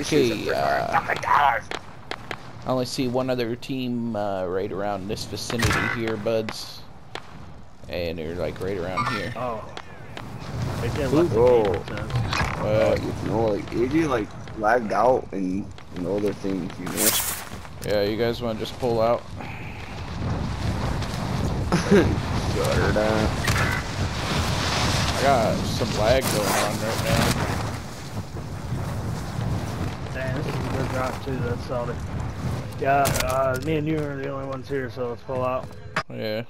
Okay, uh, I only see one other team uh, right around this vicinity here, buds. And they're like right around here. Oh. They did left the Whoa. game. Uh, you know, like AJ like lagged out and and other things, you know. yeah, you guys want to just pull out? Shut down. I got some lag going on right now. Damn, this is a good drop too, that's solid. Yeah, uh, me and you are the only ones here, so let's pull out. Yeah.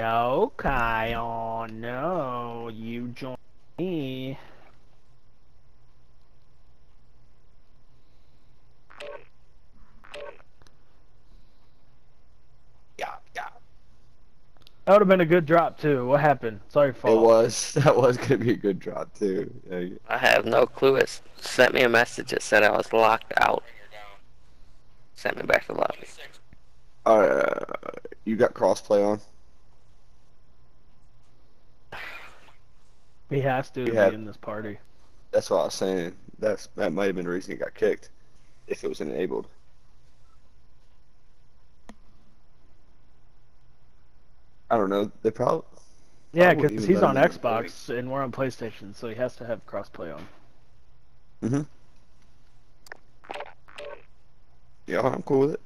Okay, oh no, you join me. Yeah, yeah. That would have been a good drop too. What happened? Sorry, for It was. That was gonna be a good drop too. Yeah, I have no clue. It sent me a message that said I was locked out. Sent me back to the lobby. Uh, you got crossplay on? He has to You be in this party. That's what I was saying. That's that might have been the reason he got kicked, if it was enabled. I don't know. They probably. Yeah, because he's on Xbox and we're on PlayStation, so he has to have crossplay on. Mm-hmm. Yeah, I'm cool with it.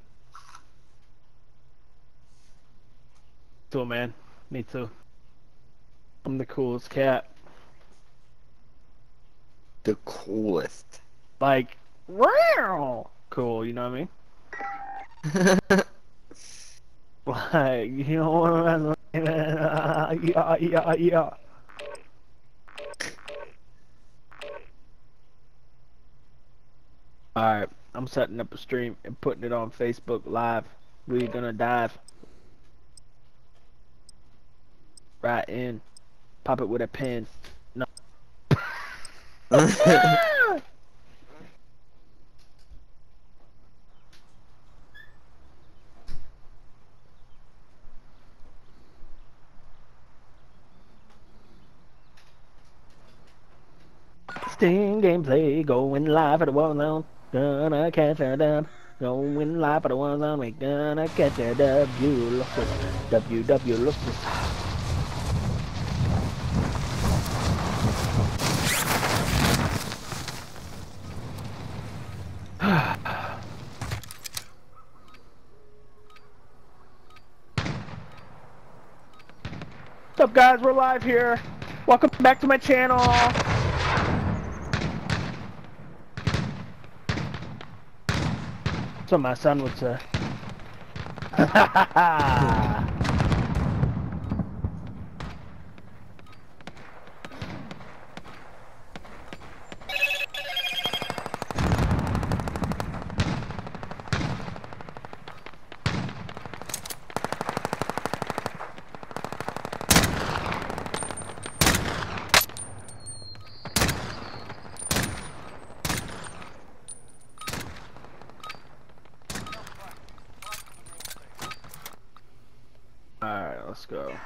Cool, man. Me too. I'm the coolest cat. The coolest. Like, wow, cool. You know what I mean? Like, you know what I mean? yeah, yeah, yeah. Alright, I'm setting up a stream and putting it on Facebook Live. We're gonna dive right in. Pop it with a pen. No. Gameplay going live at the one zone. Gonna catch a dub. Going live at the one zone. We gonna catch a W. Look this. W W look this. What's up, guys? We're live here. Welcome back to my channel. That's what my son would say. Alright, let's go.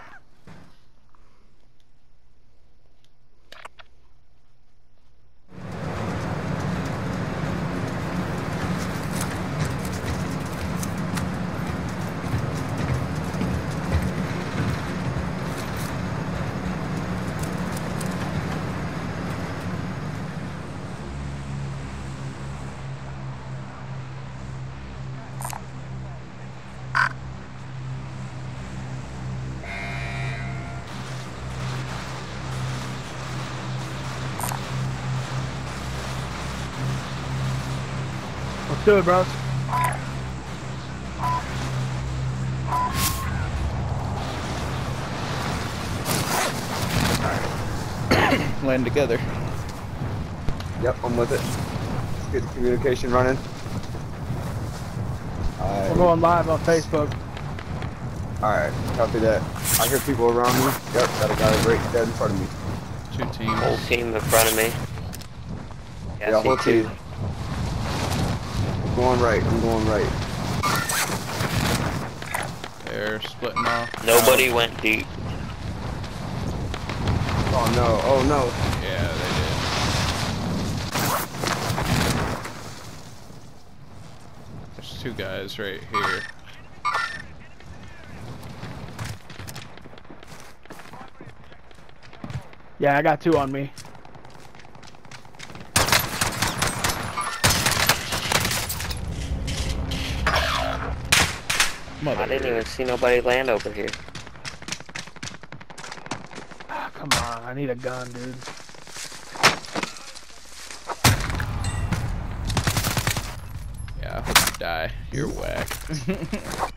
Let's do it, bros. Land together. Yep, I'm with it. Let's get the communication running. We're going live on Facebook. alright, copy that. I hear people around me. Yep, got a guy right dead in front of me. Two teams. Whole team in front of me. Yeah, Yeah, whole two. team. I'm going right, I'm going right. They're splitting off. Nobody went deep. Oh no, oh no. Yeah, they did. There's two guys right here. Yeah, I got two on me. I didn't even see nobody land over here. Ah, come on, I need a gun, dude. Yeah, I hope you die. You're whack.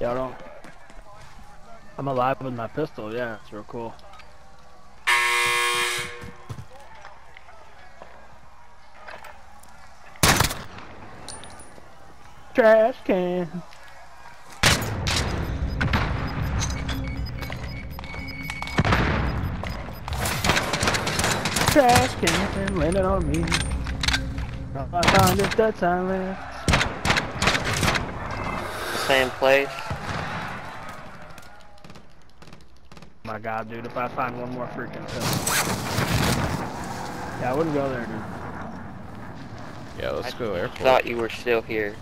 Yeah, I don't. I'm alive with my pistol. Yeah, it's real cool. Trash can. Trash can landed on me. I found is dead silence. Same place. My god, dude, if I find one more freaking pistol. Yeah, I wouldn't go there, dude. Yeah, let's go airport. Thought you were still here.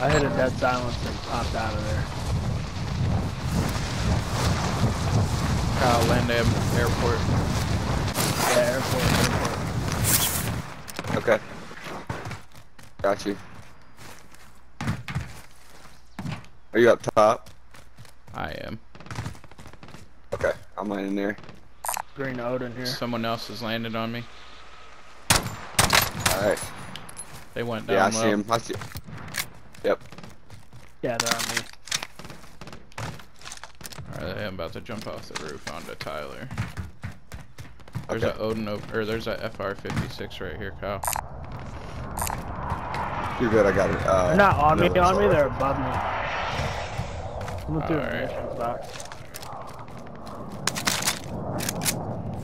I hit a dead silence and popped out of there. Kyle, land at airport. Yeah, airport, airport. Okay. Got you. Are you up top? I am. Okay, I'm landing there. Green Oden here. Someone else has landed on me. Alright. They went down Yeah, I low. see him. I see Yep. Yeah, they're on me. Alright, I'm about to jump off the roof onto Tyler. There's Okay. a Oden over, or there's a FR56 right here, Kyle. You're good, I got it. Uh, They're not on me, on me, sorry. they're above me. I'm gonna do a Alright. missions box.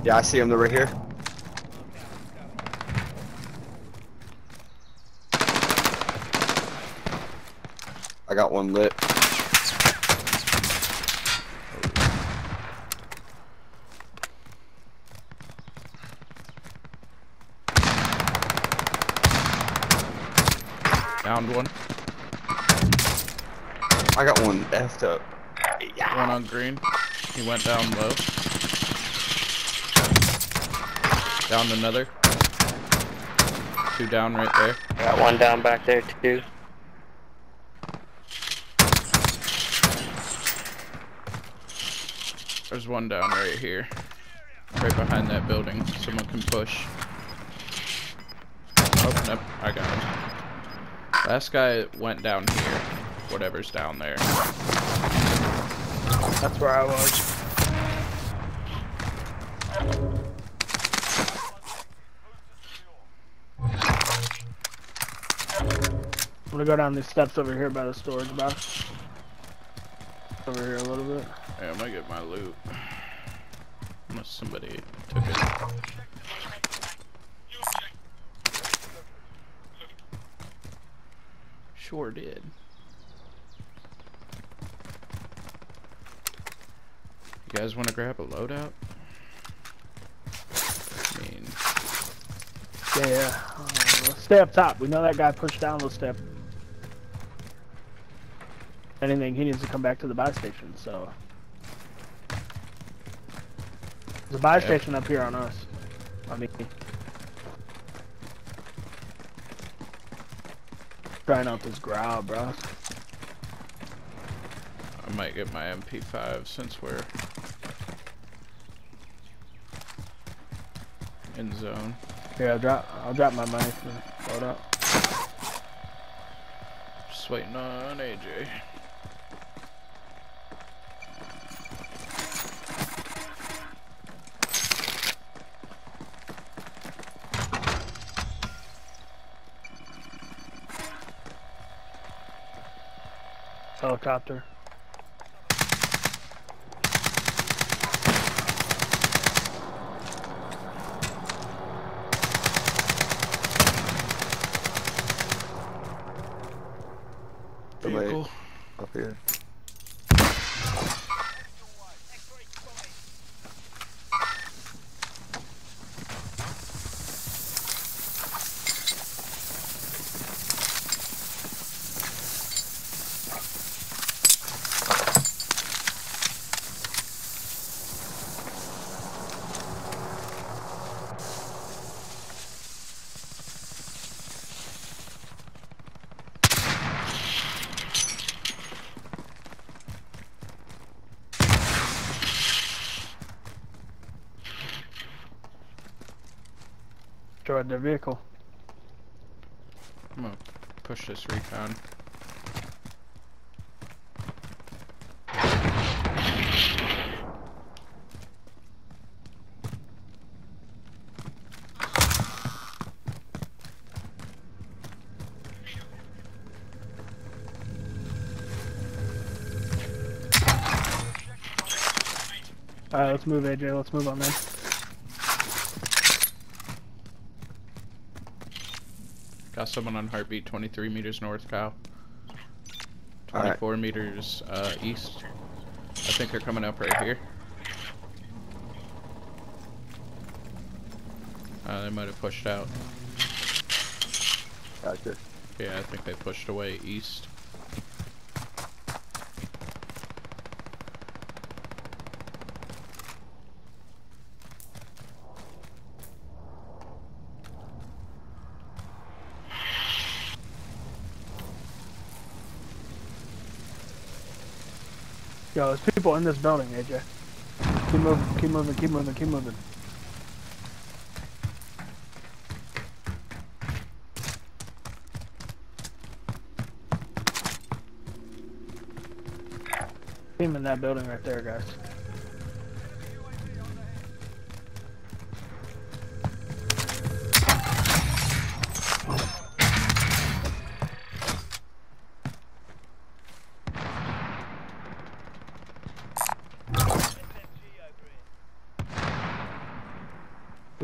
Yeah, I see him. They're right here. I got one lit. Downed one. I got one effed up. One on green. He went down low. Down another. Two down right there. Got one down back there too. There's one down right here. Right behind that building. Someone can push. Oh, nope. I got him. Last guy went down here. Whatever's down there. That's where I was. I'm gonna go down these steps over here by the storage box. Over here a little bit. Yeah, I might get my loot. Unless somebody took it. Sure did. You guys want to grab a loadout? I mean, Yeah, yeah. Uh, let's stay up top. We know that guy pushed down. Let's stay up. Anything, he needs to come back to the buy station, so. There's a buy station up here on us. I mean. Trying out this Grau, bro. I might get my MP5 since we're in zone. Here, I'll drop. I'll drop my knife and load up. Just waiting on AJ. Helicopter. Vehicle. up here. Their vehicle. I'm gonna push this recon. Alright, let's move AJ, let's move on then. Someone on heartbeat 23 meters north, Kyle. Alright. 24 meters uh, east. I think they're coming up right here. Uh, they might have pushed out. Gotcha. Yeah, I think they pushed away east. There's people in this building, AJ. Keep moving, keep moving, keep moving, keep moving. Team in that building right there, guys.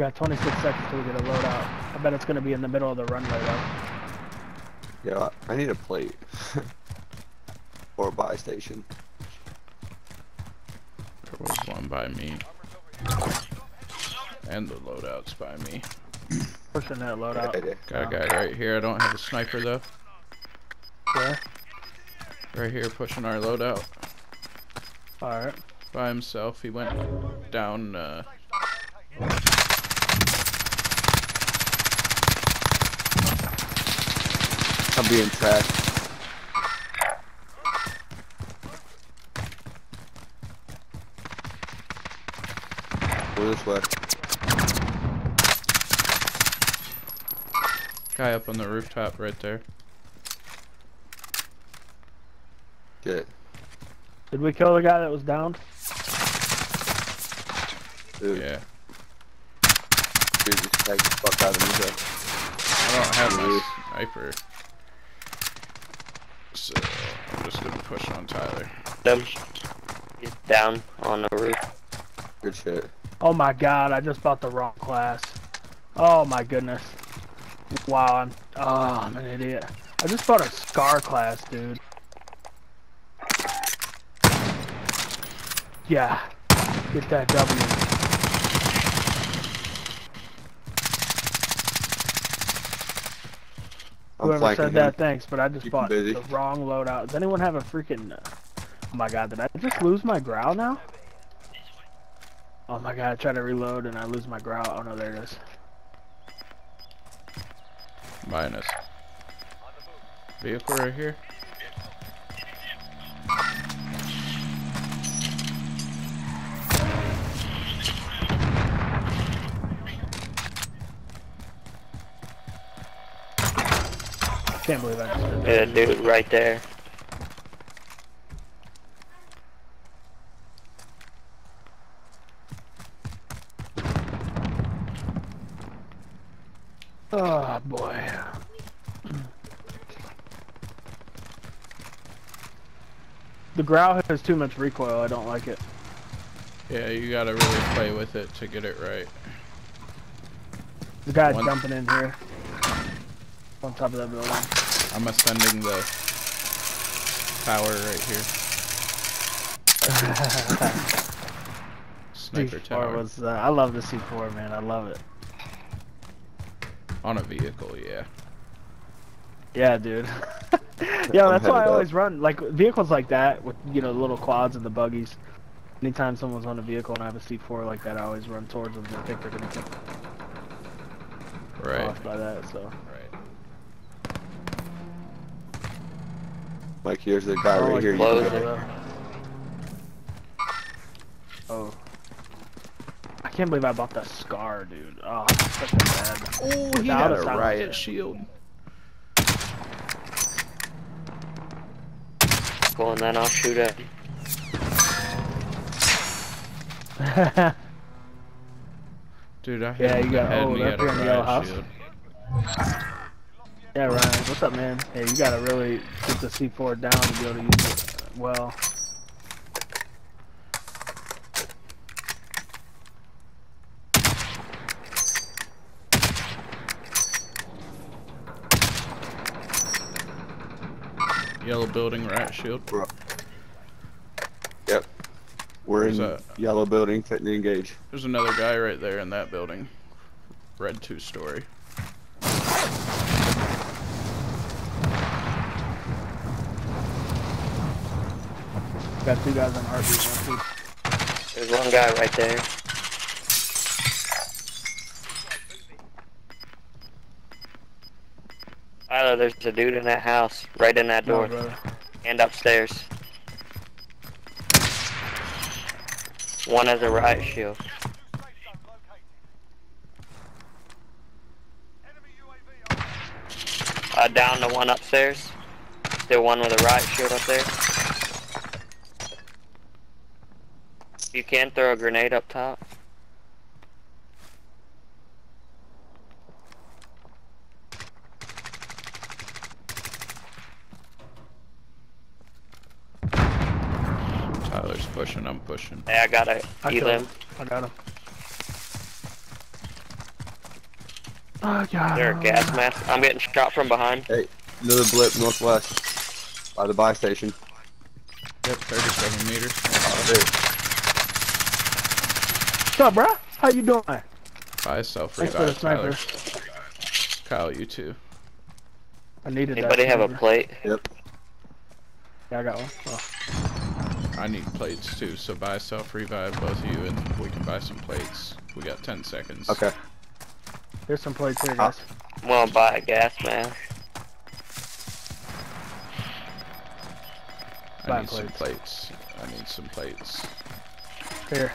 Got 26 seconds till we get a loadout. I bet it's gonna be in the middle of the runway though. Yeah, I need a plate. or a buy station. There was one by me. And the loadout's by me. Pushing that loadout. Yeah, Got a guy right here. I don't have a sniper though. Yeah. Right here pushing our loadout Alright. by himself. He went down uh, I'm being tracked. Go this way. guy up on the rooftop right there. Get. Did we kill the guy that was downed? Dude, Yeah. dude, just tag the fuck out of me, bro. I don't have Really? my sniper. So I'm just gonna push on Tyler. Them. He's down on the roof. Good shit. Oh my god, I just bought the wrong class. Oh my goodness. Wow, I'm oh I'm an idiot. I just bought a Scar class, dude. Yeah. Get that W. I'm Whoever flanking said him. that, thanks, but I just Keep bought the wrong loadout. Does anyone have a freaking... uh, Oh my god, did I just lose my Grau now? Oh my god, I try to reload and I lose my Grau. Oh no, there it is. Minus. Vehicle right here. Can't believe I just did that. Yeah, dude, right there. Oh boy. The Grau has too much recoil. I don't like it. Yeah, you gotta really play with it to get it right. The guy's One- jumping in here. On top of that building. I'm ascending the tower right here. Sniper C4 tower. was. Uh, I love the C4, man. I love it. On a vehicle, yeah. Yeah, dude. yeah, that's why I up. always run like vehicles like that with you know the little quads and the buggies. Anytime someone's on a vehicle and I have a C4 like that, I always run towards them. I think they're gonna get Right. off by that. So. Right. Like here's the guy Oh, right here. You close can it. go- Oh. I can't believe I bought the Scar, dude. Oh, such a bad. Oh, he Without got a a silencer. riot shield. Go and then I'll shoot at him. Dude, I Yeah, hit you in the got- head oh, and he had a here yellow riot house? shield. Yeah, Ryan. What's up, man? Hey, you gotta really get the C4 down to be able to use it well. Yellow building, rat shield. Yep. We're Where's in that? yellow building, fitting to engage. There's another guy right there in that building. Red two story. Got two guys on RB. One. There's one guy right there. Tyler, there's a dude in that house, right in that door, brother. and upstairs. One has a riot shield. Uh, down the one upstairs. Still one with a riot shield up there. You can throw a grenade up top. Tyler's pushing, I'm pushing. Hey, I got a I killed elim. him. I got him. I got Is there a gas mask? I'm getting shot from behind. Hey, another blip northwest. By the buy station. Yep, 37 meters. Oh, dude. What's up, bro? How you doing? Buy self Thanks for the revive, Tyler. sniper. Kyle, you too. I needed Anybody that. have a plate? Yep. Yeah, I got one. Oh. I need plates too, so buy self revive, both of you, and we can buy some plates. We got 10 seconds. Okay. Here's some plates here, guys. I'm gonna buy a gas mask. I Buy need some plates. plates. I need some plates. Here.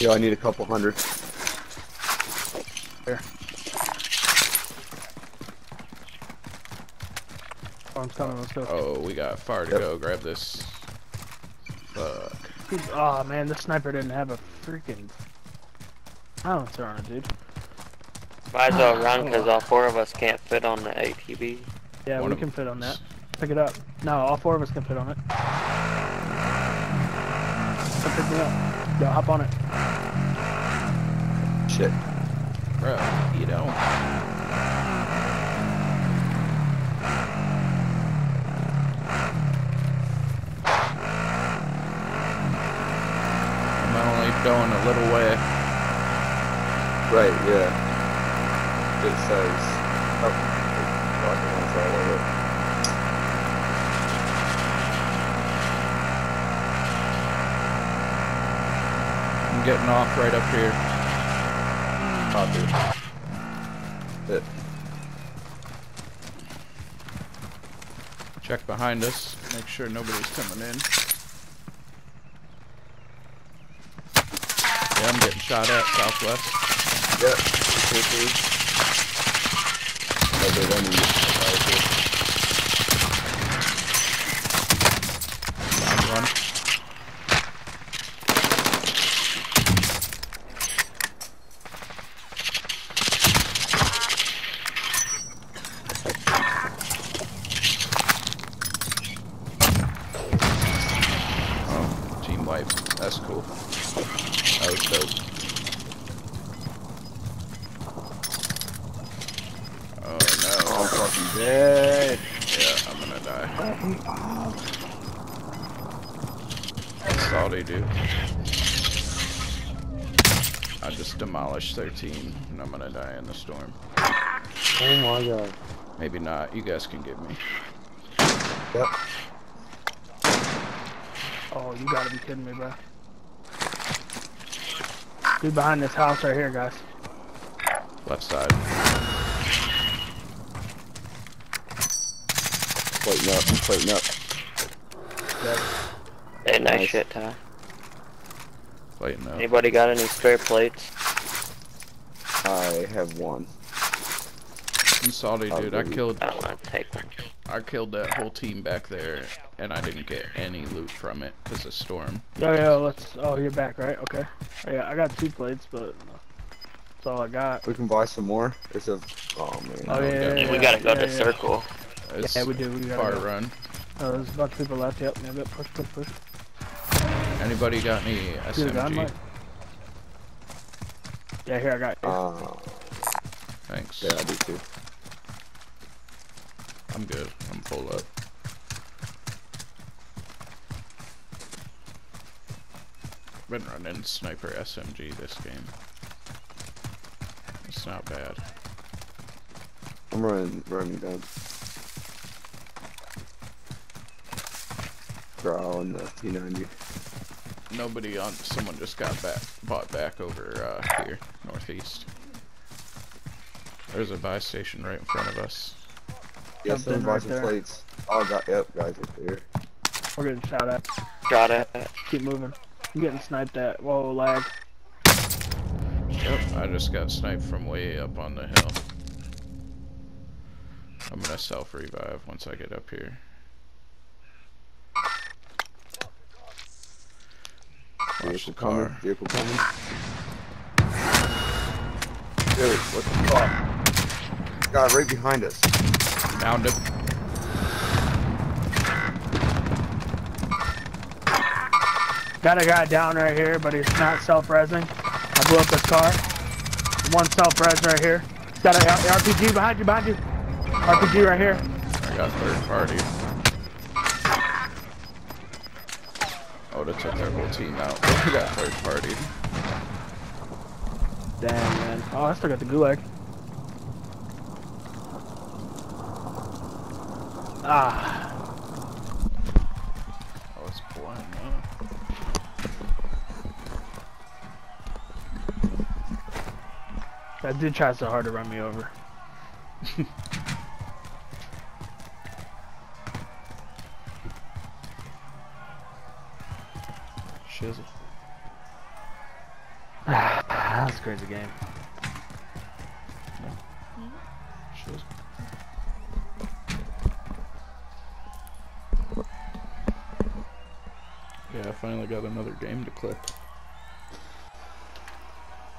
Yo, I need a couple hundred. There. Oh, I'm coming. Let's go. Oh, we got far to Yep. go. Grab this. Fuck. Dude, Oh man, this sniper didn't have a freaking silencer on it, dude. Might as well ah, run because all four of us can't fit on the ATV. Yeah, One we can fit on that. Pick it up. No, all four of us can fit on it. Come pick me up. Yo, hop on it. Shit. Bro, you don't. I'm only going a little way. Right, yeah. It says. Oh, rocket one's all over. I'm getting off right up here. Copy. It. Check behind us. Make sure nobody's coming in. Yeah, I'm getting shot at southwest. Yep. CP. Dude, I need I'm running. and I'm gonna die in the storm. Oh my god. Maybe not. You guys can get me. Yep. Oh, you gotta be kidding me, bro. Dude behind this house right here, guys. Left side. Plating up, I'm plating up. Yep. Hey, nice, nice. shit, Ty. Plating up. Anybody got any spare plates? I have one. I'm sorry, dude. I killed. I want to take one. I killed that whole team back there, and I didn't get any loot from it because of storm. Yo, yo, let's. Oh, you're back, right? Okay. Oh, yeah, I got two plates, but that's all I got. We can buy some more. There's a. Oh man. Oh, yeah, yeah, we yeah, gotta go yeah, to yeah. circle. It's Yeah, we do. We gotta far go. run. Oh, there's a bunch of people left. Yep, yeah, yep, push, push, push. Anybody got any Dude, I'm SMG? like- Yeah, here I got. You. Uh, Thanks. yeah, I do too. I'm good. I'm full up. Been running sniper SMG this game. It's not bad. I'm running, running down. Grau and the T90. Nobody on. Someone just got back, bought back over uh, here, northeast. There's a buy station right in front of us. Yes, Jumped in I'm buy right there. plates. Oh, got, yep, guys right there. We're getting shot at. Got it. Keep moving. I'm getting sniped at. Whoa, lag. Yep, I just got sniped from way up on the hill. I'm gonna self revive once I get up here. Watch Vehicle the coming. Vehicle coming. Dude, what the fuck? Guy right behind us. Found him. Got a guy down right here, but he's not self-resing. I blew up his car. One self-res right here. Got a R- RPG behind you, behind you. RPG right here. I got third party. Oh, they took their whole team out. I got third party. Damn, man. Oh, I still got the gulag. Ah. I was blind now. That dude tries so hard to run me over. Shizzle. That's a crazy game. Shizzle. Yeah, I finally got another game to clip.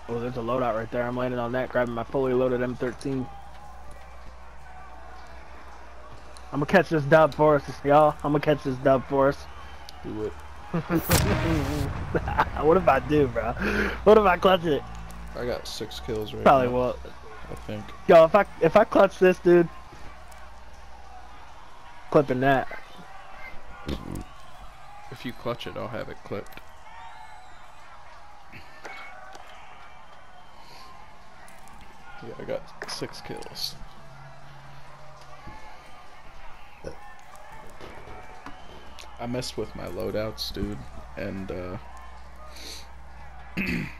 Oh, there's a loadout right there. I'm landing on that, grabbing my fully loaded M13. I'm gonna catch this dub for us, y'all. I'm gonna catch this dub for us. Do it. what if I do, bro? What if I clutch it? I got six kills right Probably now, will. I think. Yo, if I if I clutch this, dude, clipping that. If you clutch it, I'll have it clipped. Yeah, I got six kills. I messed with my loadouts, dude, and uh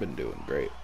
been doing great.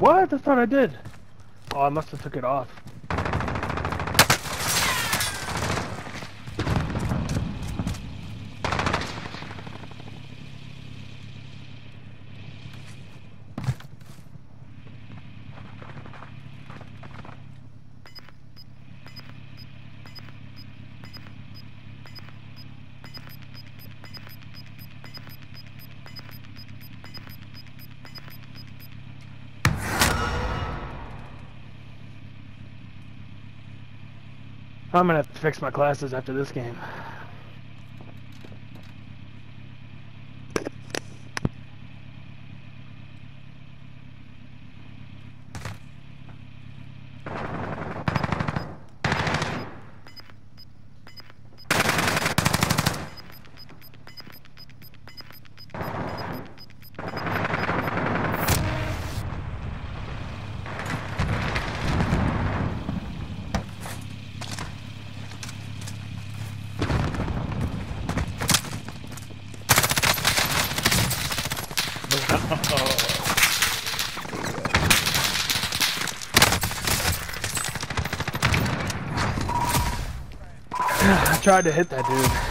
What? I thought I did. Oh, I must have took it off. I'm gonna have to fix my classes after this game. I tried to hit that dude.